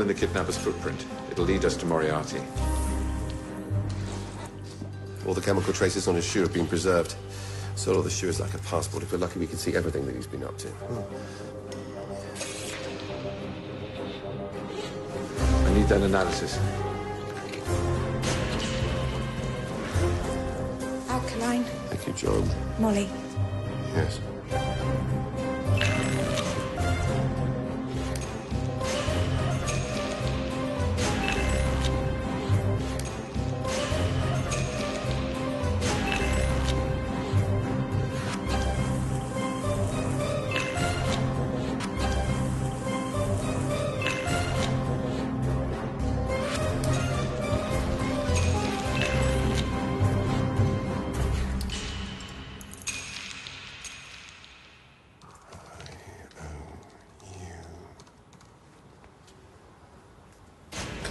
in the kidnapper's footprint. It'll lead us to Moriarty. All the chemical traces on his shoe have been preserved. So all the shoe is like a passport. If we're lucky, we can see everything that he's been up to. Hmm. I need that analysis. Alkaline. Thank you, John. Molly. Yes.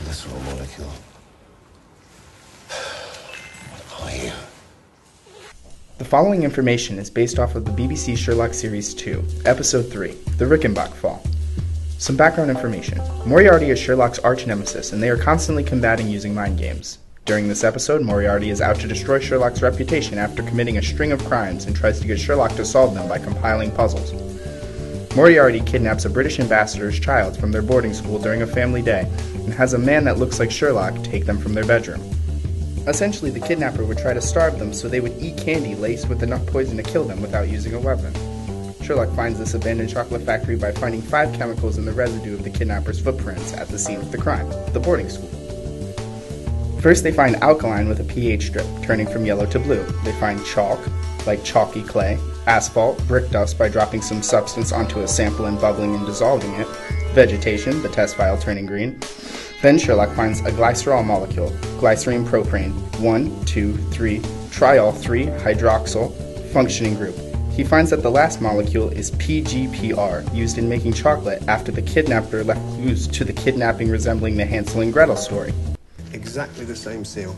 Glycerol molecule. What are you? The following information is based off of the BBC Sherlock Series 2, Episode 3, The Reichenbach Fall. Some background information Moriarty is Sherlock's arch nemesis, and they are constantly combating using mind games. During this episode, Moriarty is out to destroy Sherlock's reputation after committing a string of crimes and tries to get Sherlock to solve them by compiling puzzles. Moriarty kidnaps a British ambassador's child from their boarding school during a family day and has a man that looks like Sherlock take them from their bedroom. Essentially, the kidnapper would try to starve them so they would eat candy laced with enough poison to kill them without using a weapon. Sherlock finds this abandoned chocolate factory by finding five chemicals in the residue of the kidnapper's footprints at the scene of the crime, the boarding school. First, they find alkaline with a pH strip, turning from yellow to blue. They find chalk, like chalky clay, asphalt, brick dust by dropping some substance onto a sample and bubbling and dissolving it, vegetation, the test file turning green. Then Sherlock finds a glycerol molecule, glycerine propane, 1, 2, 3, triol 3 hydroxyl, functioning group. He finds that the last molecule is PGPR, used in making chocolate after the kidnapper left clues to the kidnapping resembling the Hansel and Gretel story. Exactly the same seal.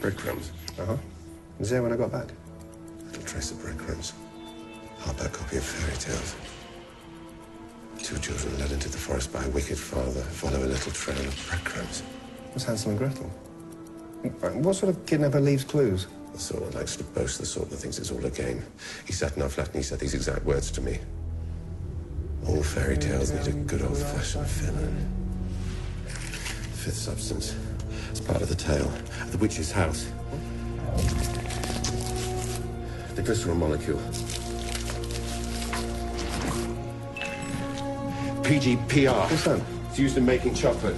Breadcrumbs. Uh huh. Was there when I got back? Little trace of breadcrumbs. Hardback copy of fairy tales. Two children led into the forest by a wicked father follow a little trail of breadcrumbs. What's Hansel and Gretel? What sort of kidnapper leaves clues? The sort that likes to boast, the sort that thinks it's all a game. He sat in our flat and he said these exact words to me. All fairy tales need a good old-fashioned villain. Fifth substance. It's part of the tale. The witch's house. The glycerol molecule. PGPR. What's that? It's used in making chocolate.